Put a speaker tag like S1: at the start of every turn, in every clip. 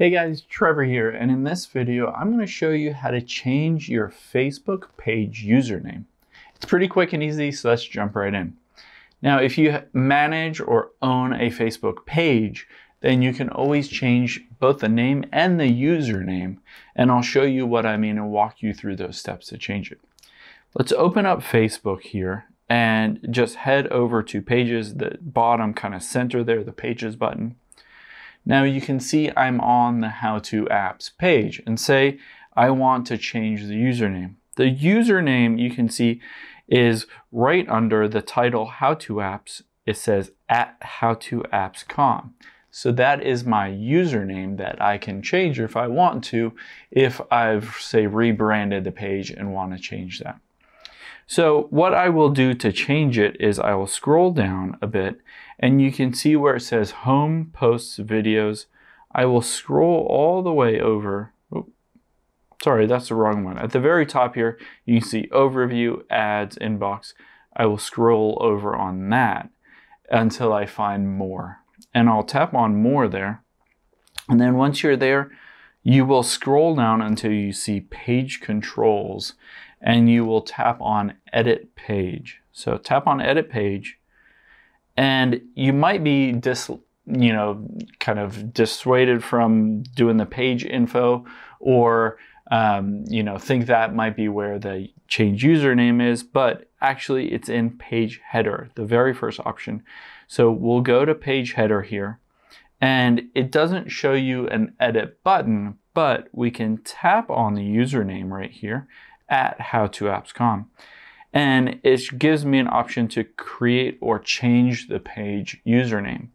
S1: Hey guys, Trevor here, and in this video, I'm going to show you how to change your Facebook page username. It's pretty quick and easy, so let's jump right in. Now, if you manage or own a Facebook page, then you can always change both the name and the username, and I'll show you what I mean and walk you through those steps to change it. Let's open up Facebook here and just head over to pages, the bottom kind of center there, the pages button. Now you can see I'm on the how to apps page and say I want to change the username. The username you can see is right under the title how to apps. It says at how to apps.com. So that is my username that I can change if I want to, if I've say rebranded the page and want to change that. So what I will do to change it is I will scroll down a bit and you can see where it says home posts videos. I will scroll all the way over. Oh, sorry, that's the wrong one. At the very top here, you can see overview, ads, inbox. I will scroll over on that until I find more. And I'll tap on more there. And then once you're there, you will scroll down until you see page controls and you will tap on edit page. So tap on edit page and you might be dis, you know, kind of dissuaded from doing the page info or um, you know, think that might be where the change username is, but actually it's in page header, the very first option. So we'll go to page header here and it doesn't show you an edit button, but we can tap on the username right here at howtoapps.com. And it gives me an option to create or change the page username.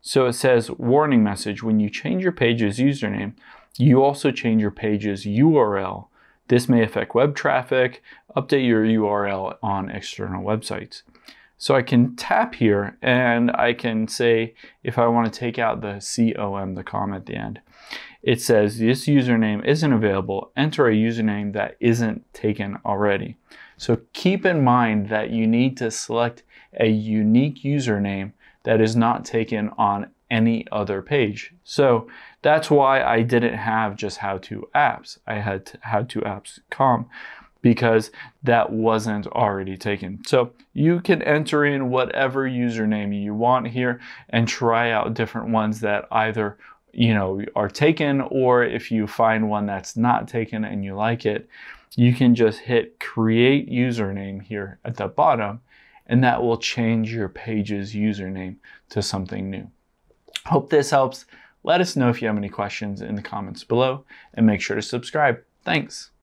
S1: So it says warning message when you change your page's username, you also change your page's URL. This may affect web traffic, update your URL on external websites. So I can tap here and I can say if I want to take out the COM, the com at the end it says this username isn't available. Enter a username that isn't taken already. So keep in mind that you need to select a unique username that is not taken on any other page. So that's why I didn't have just how to apps. I had how to apps.com because that wasn't already taken. So you can enter in whatever username you want here and try out different ones that either you know are taken or if you find one that's not taken and you like it you can just hit create username here at the bottom and that will change your page's username to something new. Hope this helps. Let us know if you have any questions in the comments below and make sure to subscribe. Thanks